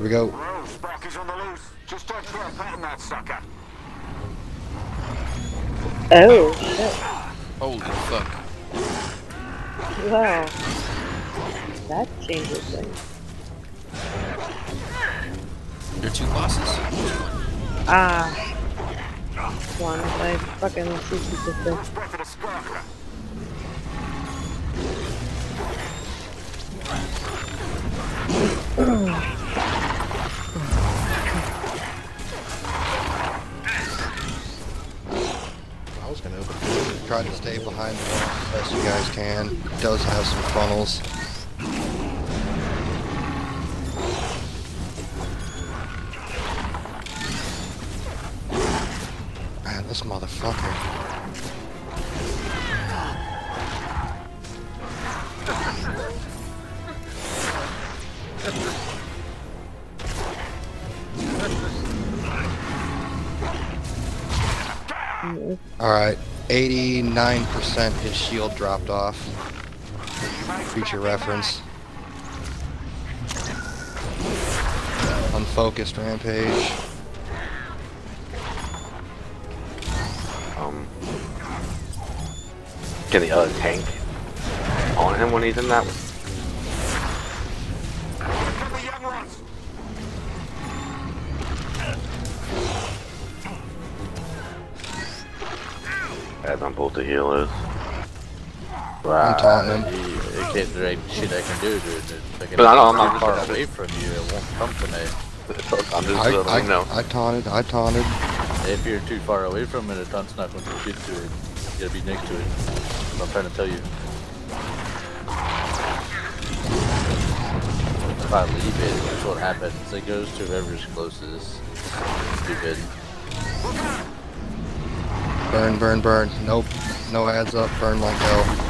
Here we go. Roll, Sparky's on the loose. Just don't throw a pet in that sucker. Oh, shit. Holy fuck. Wow. That changes things. There are two bosses? Ah. One, I fucking CC sister. First Try to stay behind the wall as best you guys can. It does have some funnels. Man, this motherfucker. Alright, 89% his shield dropped off. Future reference. Unfocused rampage. Um, get the other tank on him when he's in that. As I'm supposed to heal is. I'm taunting him. You, you can't there ain't shit I can do, dude. If I can But I know, I'm get not- far away from you. It won't come to me. I'm just I, letting you know. I, I taunted, I taunted. If you're too far away from it, a taunt's not going to get to it. You gotta be next to it. That's what I'm trying to tell you. If I leave it, that's what happens. It goes to whoever's closest. Stupid. Burn, burn, burn. Nope. No adds up. Burn like hell.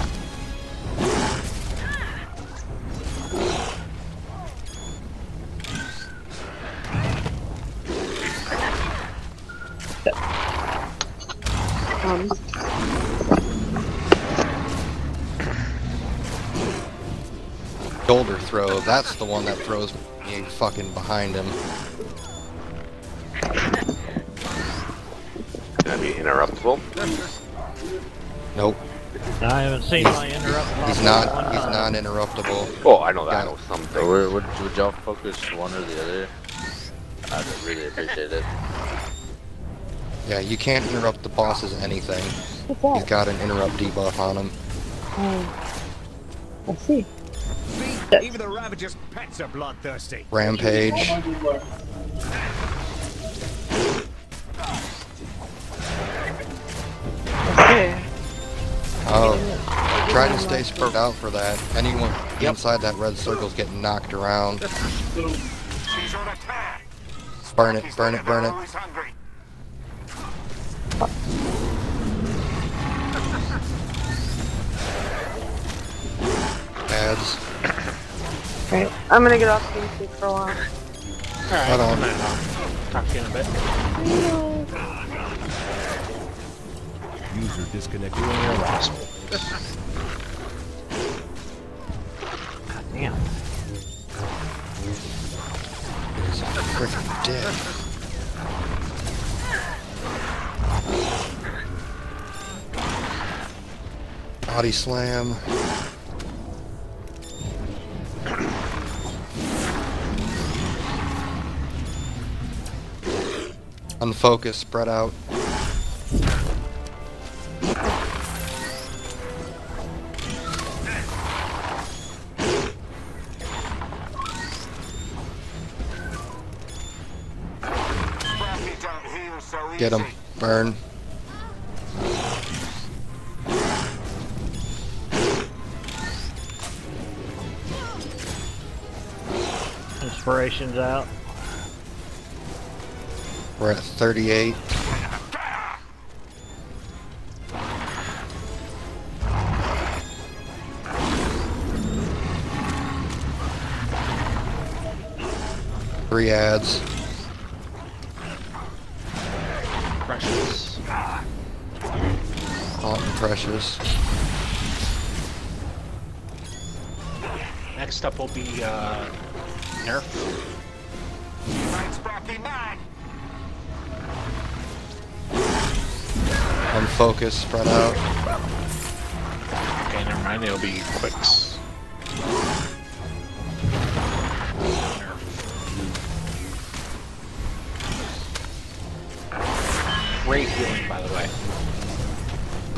Um, Shoulder throw. That's the one that throws me fucking behind him. Be interruptible. Nope. I haven't seen my interrupt. He's not. He's time. not interruptible. Oh, I know that. I know something. would, would, would y'all focus one or the other? I'd really appreciate it. Yeah, you can't interrupt the boss's anything. what's He's that? got an interrupt debuff on him. Oh. I see. Even the Ravager's pets are bloodthirsty. Rampage. Try to stay spread out for that. Anyone inside that red circle's getting knocked around. She's on a tear. Burn it, burn it, burn it. Ads. Right. I'm gonna get off CC for a while. Hold on. Talk to you in a bit. User disconnected. God damn. He's freaking dick. Body slam. Unfocused, spread out. Get him. Burn. Inspiration's out. We're at 38. Three ads. Haunt and Precious. Next up will be uh, Nerf. Right, Sparky, nine. Unfocused, spread out. Okay, never mind. It'll be quicks.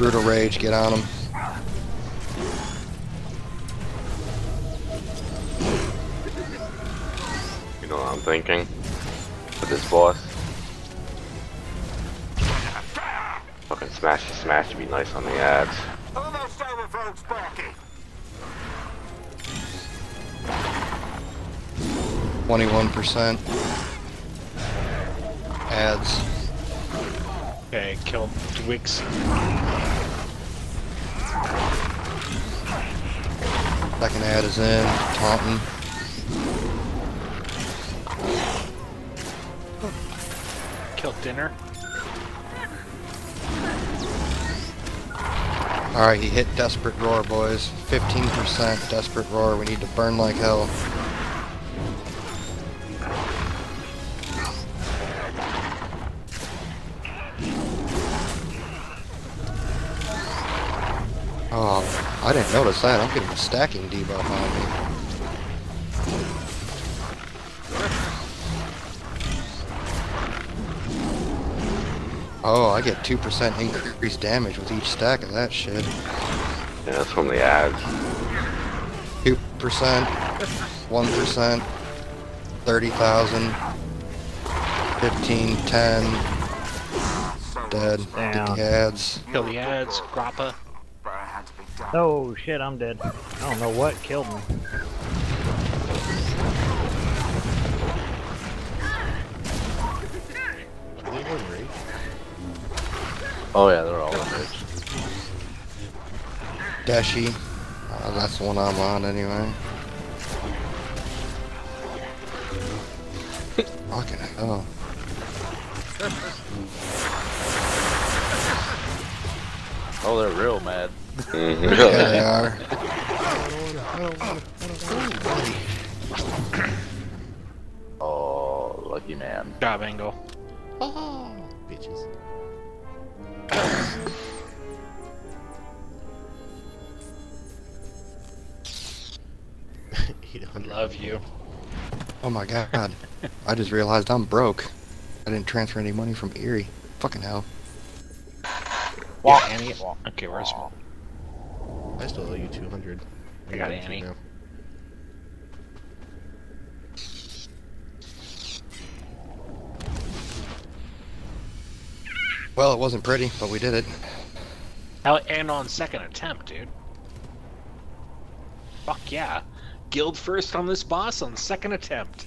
Brutal Rage, get on him. You know what I'm thinking? For this boss. Fucking smash the smash to be nice on the ads. Almost over for old Sparky. Twenty-one percent. Ads. Okay, killed Twix. Second ad is in. Taunting. Killed dinner. Alright, he hit Desperate Roar, boys. 15% Desperate Roar. We need to burn like hell. Oh, I didn't notice that. I'm getting a stacking debuff on me. Oh, I get 2% increased damage with each stack of that shit. Yeah, that's from the ads. Two percent, one percent, thirty thousand, fifteen, ten, dead. Did Down. the ads. Kill the ads. Grappa. But I had to be done. Oh shit, I'm dead. I don't know what killed me. Oh yeah, they're all enraged. Dashi. Uh, that's the one I'm on anyway. Fucking hell. Oh, they're real mad. Mhm. Yeah, they are. Oh, lucky man. Job angle. Bitches. you I know, love you. Oh my god. I just realized I'm broke. I didn't transfer any money from Erie. Fucking hell. Yeah, Annie. Okay, where's I still owe you 200. I got owe Annie. now. Well, it wasn't pretty, but we did it. How and on second attempt, dude. Fuck yeah. Guild first on this boss on second attempt.